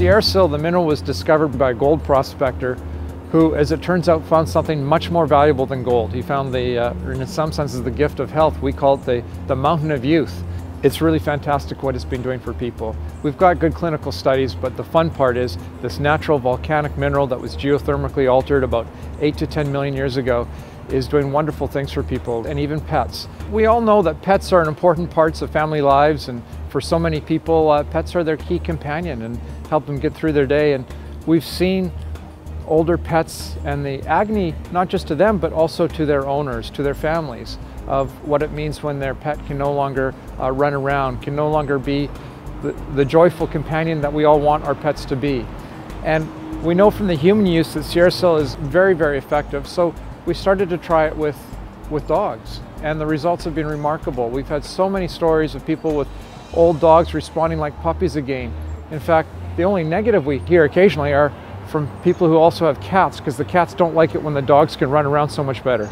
Sierrasil, the mineral was discovered by a gold prospector who, as it turns out, found something much more valuable than gold. He found the, uh, in some senses, the gift of health. We call it the, the mountain of youth. It's really fantastic what it's been doing for people. We've got good clinical studies, but the fun part is this natural volcanic mineral that was geothermically altered about 8 to 10 million years ago is doing wonderful things for people and even pets. We all know that pets are an important parts of family lives and for so many people, uh, pets are their key companion and help them get through their day. And we've seen older pets and the agony, not just to them, but also to their owners, to their families, of what it means when their pet can no longer uh, run around, can no longer be the, the joyful companion that we all want our pets to be. And we know from the human use that Sierrasil is very, very effective. So we started to try it with, with dogs and the results have been remarkable. We've had so many stories of people with old dogs responding like puppies again. In fact, the only negative we hear occasionally are from people who also have cats because the cats don't like it when the dogs can run around so much better.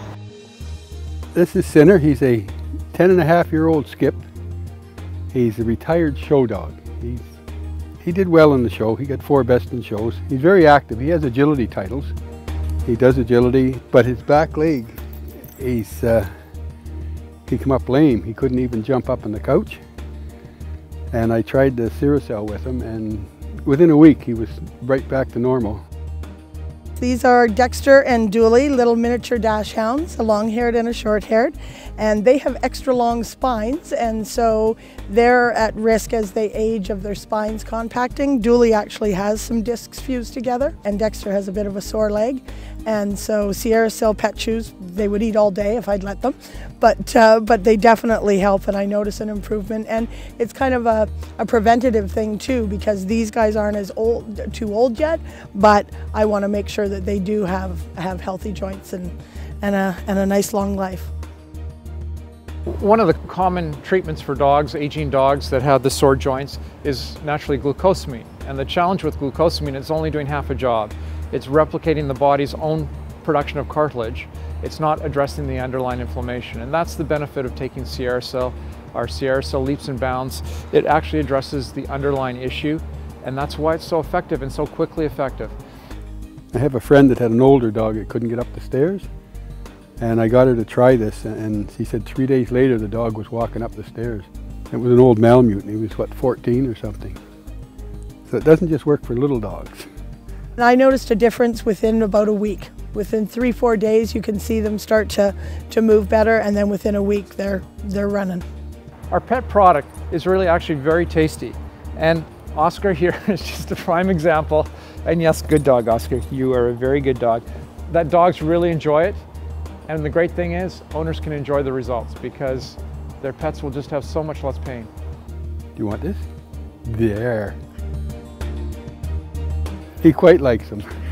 This is Sinner. He's a 10 and a half year old skip. He's a retired show dog. He's, he did well in the show. He got four best in shows. He's very active. He has agility titles. He does agility, but his back leg, he's, uh, he come up lame. He couldn't even jump up on the couch. And I tried the Sierrasil with him and within a week he was right back to normal. These are Dexter and Dooley, little miniature dachshunds, a long-haired and a short-haired, and they have extra long spines, and so they're at risk as they age of their spines compacting. Dooley actually has some discs fused together, and Dexter has a bit of a sore leg, and so Sierrasil pet chews, they would eat all day if I'd let them, but uh, but they definitely help, and I notice an improvement, and it's kind of a, a preventative thing too, because these guys aren't as old, too old yet, but I want to make sure that they do have, have healthy joints and, and, a, and a nice long life. One of the common treatments for dogs, aging dogs that have the sore joints, is naturally glucosamine. And the challenge with glucosamine is only doing half a job. It's replicating the body's own production of cartilage. It's not addressing the underlying inflammation. And that's the benefit of taking Sierrasil. Our Sierrasil leaps and bounds. It actually addresses the underlying issue. And that's why it's so effective and so quickly effective. I have a friend that had an older dog that couldn't get up the stairs. And I got her to try this and she said three days later the dog was walking up the stairs. It was an old Malamute he was what, 14 or something. So it doesn't just work for little dogs. I noticed a difference within about a week. Within three, four days you can see them start to, to move better and then within a week they're, they're running. Our pet product is really actually very tasty. And Oscar here is just a prime example and yes, good dog, Oscar. You are a very good dog. That dogs really enjoy it. And the great thing is, owners can enjoy the results because their pets will just have so much less pain. Do you want this? There. He quite likes them.